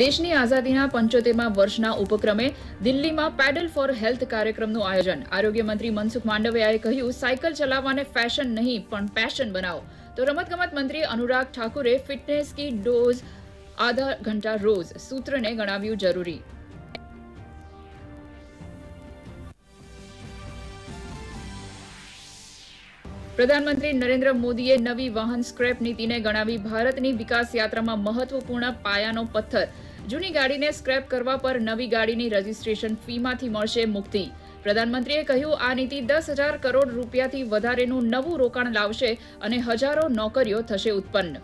દેશની આઝાદીના પંચોતેરમાં વર્ષના ઉપક્રમે દિલ્હીમાં પેડલ ફોર હેલ્થ કાર્યક્રમનું આયોજન. આરોગ્ય મનસુખ માંડવિયાએ કહ્યું, સાયકલ ચલાવવાને ફેશન નહીં, પણ પેશન બનાવો. તો રમતગમત મંત્રી અનુરાગ ઠાકુરે ફિટનેસ કી ડોઝ આધા ઘંટા રોજ સૂત્રને ગણાવ્યું જરૂરી. પ્રધાનમંત્રી નરેન્દ્ર મોદીએ નવી વાહન સ્ક્રેપ નીતિને ગણાવી ભારતની વિકાસ યાત્રામાં મહત્વપૂર્ણ પાયાનો પથ્થર. જૂની ગાડીને સ્ક્રેપ કરવા પર નવી ગાડીની રજીસ્ટ્રેશન ફીમાંથી મળશે મુક્તિ. પ્રધાનમંત્રીએ કહ્યું, આ નીતિ દસ હજાર કરોડ રૂપિયાથી વધારેનું નવું રોકાણ લાવશે અને હજારો નોકરીઓ થશે ઉત્પન્ન.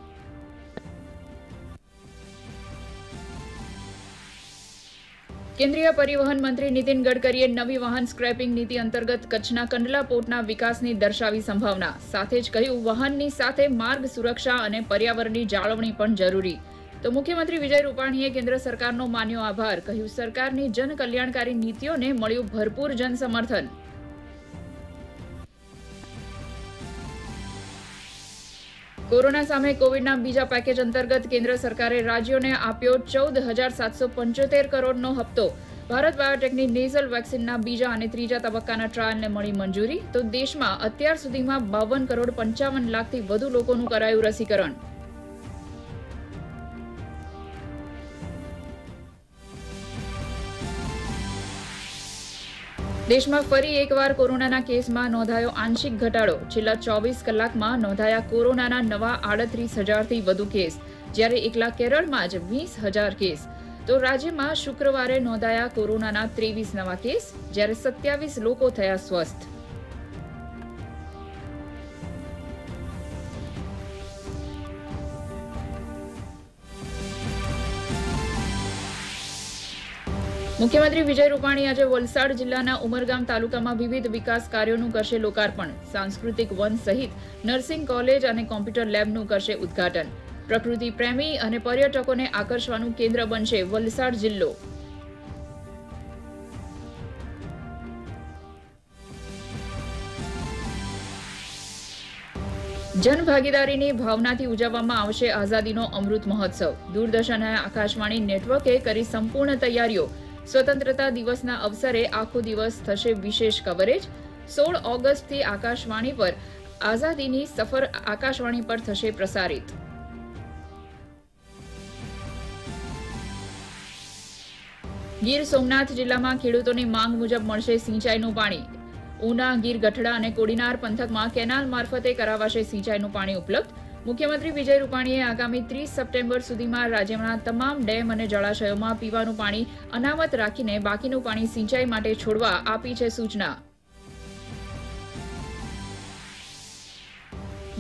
કેન્દ્રીય પરિવહન મંત્રી નીતિન ગડકરીએ નવી વાહન સ્ક્રેપિંગ નીતિ અંતર્ગત કચ્છના કંડલા પોર્ટના વિકાસની દર્શાવી સંભાવના. સાથે જ કહ્યું, વાહનની સાથે માર્ગ સુરક્ષા અને પર્યાવરણની જાળવણી પણ જરૂરી. તો મુખ્યમંત્રી વિજય રૂપાણીએ કેન્દ્ર સરકારનો માન્યો આભાર. કહ્યું, સરકારની જનકલ્યાણકારી નીતિઓને મળ્યું ભરપૂર જનસમર્થન. કોરોના સામે કોવિડના બીજા પેકેજ અંતર્ગત કેન્દ્ર સરકારે રાજ્યોને આપ્યો ચૌદ હજાર સાતસો પંચોતેર કરોડનો હપ્તો. ભારત બાયોટેકની નેઝલ વેક્સિનના બીજા અને ત્રીજા તબક્કાના ટ્રાયલને મળી મંજૂરી. તો દેશમાં અત્યાર સુધીમાં બાવન કરોડ પંચાવન લાખથી વધુ લોકોનું કરાયું રસીકરણ. દેશમાં ફરી એકવાર કોરોનાના કેસમાં નોંધાયો આંશિક ઘટાડો. છેલ્લા ચોવીસ કલાકમાં નોંધાયા કોરોનાના નવા આડત્રીસ હજારથી વધુ કેસ, જ્યારે એકલા કેરળમાં જ વીસ હજાર કેસ. તો રાજ્યમાં શુક્રવારે નોંધાયા કોરોનાના ત્રેવીસ નવા કેસ, જ્યારે સત્યાવીસ લોકો થયા સ્વસ્થ. મુખ્યમંત્રી વિજય રૂપાણી આજે વલસાડ જિલ્લાના ઉમરગામ તાલુકામાં વિવિધ વિકાસ કાર્યોનું કરશે લોકાર્પણ. સાંસ્કૃતિક વન સહિત નર્સિંગ કોલેજ અને કોમ્પ્યુટર લેબનું કરશે ઉદ્ઘાટન. પ્રકૃતિ પ્રેમી અને પર્યટકોને આકર્ષવાનું કેન્દ્ર બનશે વલસાડ જિલ્લો. જનભાગીદારીની ભાવનાથી ઉજવવામાં આવશે આઝાદીનો અમૃત મહોત્સવ. દૂરદર્શન અને આકાશવાણી નેટવર્કે કરી સંપૂર્ણ તૈયારીઓ. સ્વતંત્રતા દિવસના અવસરે આખો દિવસ થશે વિશેષ કવરેજ સોળ ઓગસ્ટથી આકાશવાણી પર આઝાદીની સફર આકાશવાણી પર થશે પ્રસારિત. ગીર સોમનાથ જિલ્લામાં ખેડૂતોની માંગ મુજબ મળશે સિંચાઈનું પાણી. ઉના, ગીર ગઠડા અને કોડીનાર પંથકમાં કેનાલ મારફતે કરાવાશે સિંચાઈનું પાણી ઉપલબ્ધ. મુખ્યમંત્રી વિજય રૂપાણીએ આગામી ત્રીસ સપ્ટેમ્બર સુધીમાં રાજ્યના તમામ ડેમ અને જળાશયોમાં પીવાનું પાણી અનામત રાખીને બાકીનું પાણી સિંચાઈ માટે છોડવા આપી છે સૂચના.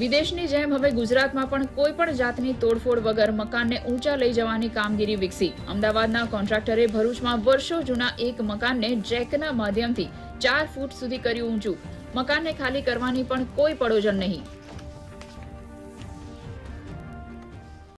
વિદેશની જેમ હવે ગુજરાતમાં પણ કોઈ પણ જાતની તોડફોડ વગર મકાનને ઊંચા લઈ જવાની કામગીરી વિકસી. અમદાવાદના કોન્ટ્રાક્ટરે ભરૂચમાં વર્ષો જૂના એક મકાનને જેકના માધ્યમથી ચાર ફૂટ સુધી કર્યું ઊંચું. મકાનને ખાલી કરવાની પણ કોઈ પડોજન નહીં.